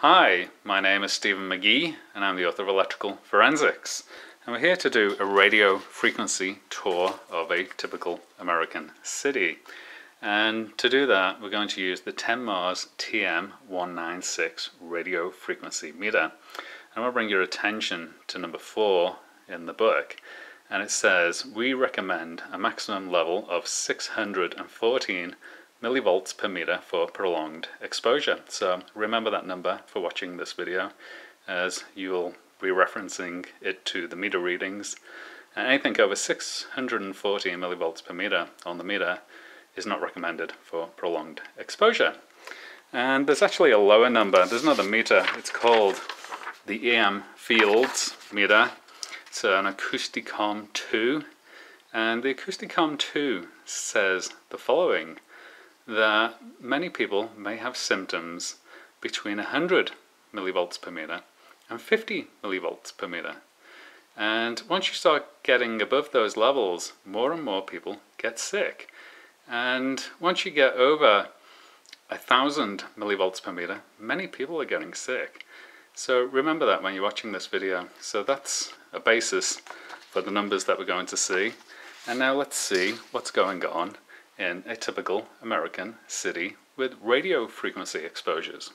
Hi, my name is Stephen McGee and I'm the author of Electrical Forensics. And we're here to do a radio frequency tour of a typical American city. And to do that, we're going to use the Tenmars TM196 radio frequency meter. And I'll bring your attention to number four in the book. And it says, we recommend a maximum level of 614 millivolts per meter for prolonged exposure. So remember that number for watching this video as you will be referencing it to the meter readings. And anything over 640 millivolts per meter on the meter is not recommended for prolonged exposure. And there's actually a lower number. There's another meter. It's called the EM Fields meter. It's an Acousticom 2. And the Acousticom 2 says the following that many people may have symptoms between 100 millivolts per meter and 50 millivolts per meter. And once you start getting above those levels, more and more people get sick. And once you get over thousand millivolts per meter, many people are getting sick. So remember that when you're watching this video. So that's a basis for the numbers that we're going to see. And now let's see what's going on in a typical American city with radio frequency exposures.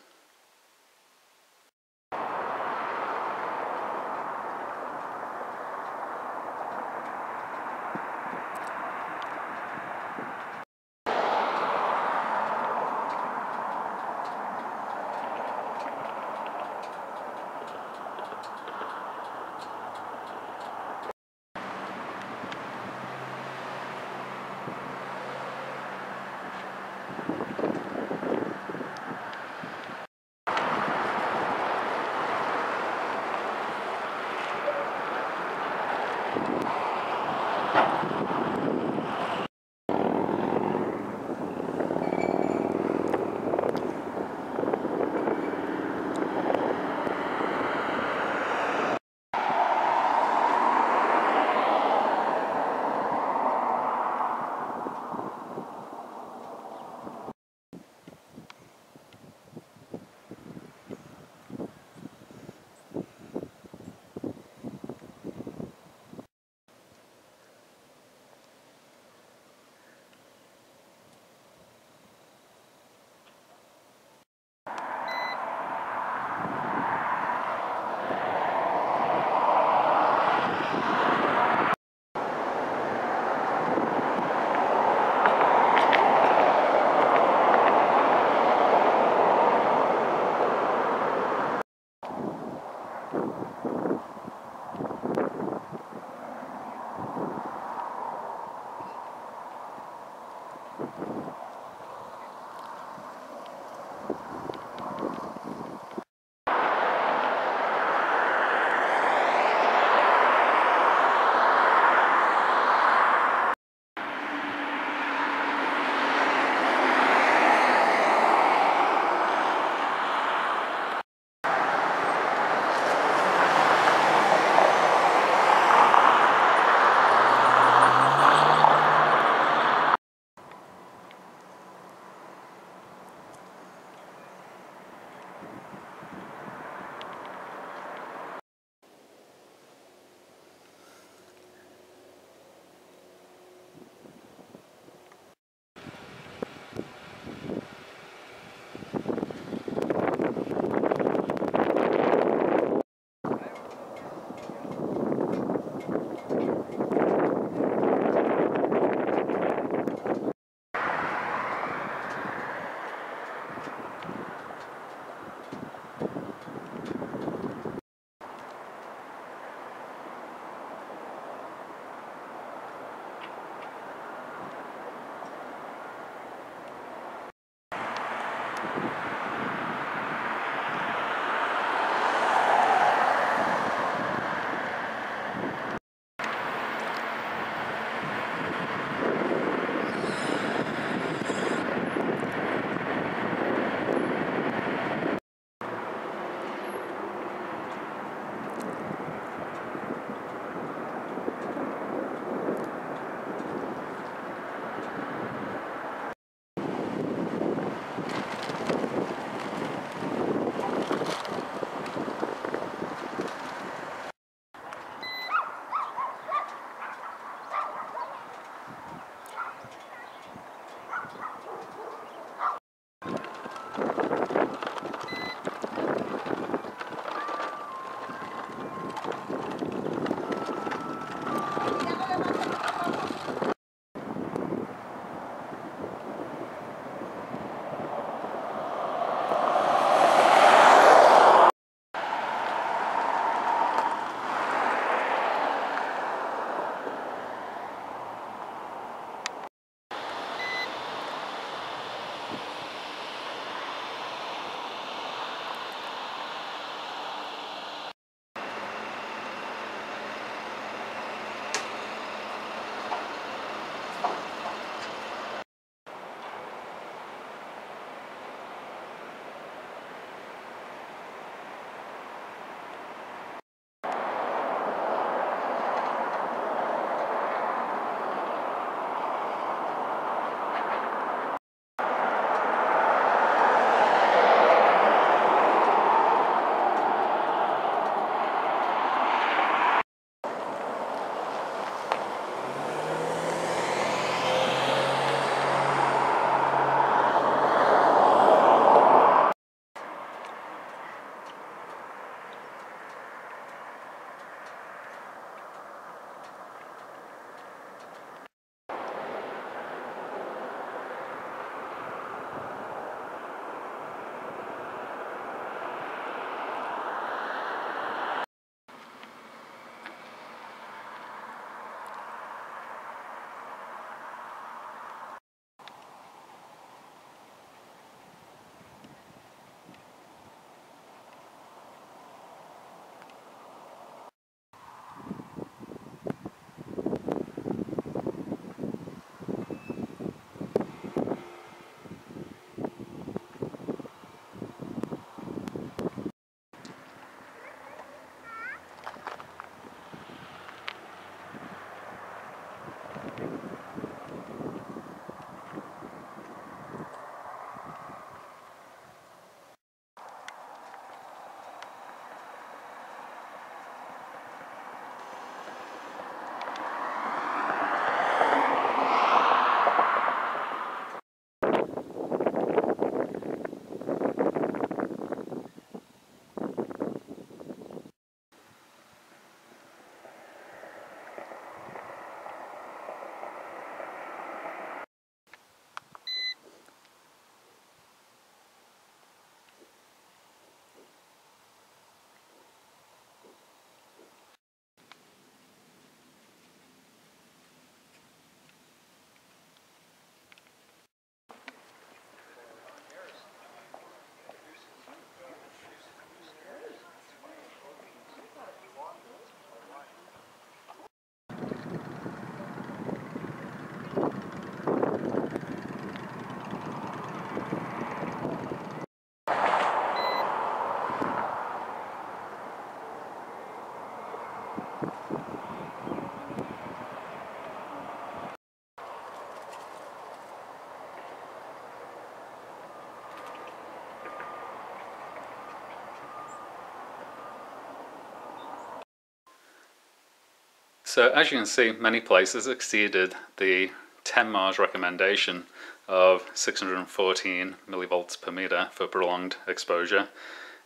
So as you can see, many places exceeded the Tenmars recommendation of 614 millivolts per meter for prolonged exposure,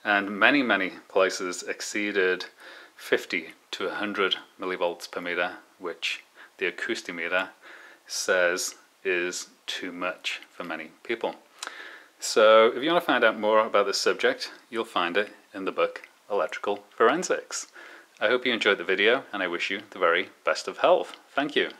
and many, many places exceeded 50 to 100 millivolts per meter, which the acoustimeter says is too much for many people. So if you want to find out more about this subject, you'll find it in the book Electrical Forensics. I hope you enjoyed the video and I wish you the very best of health. Thank you.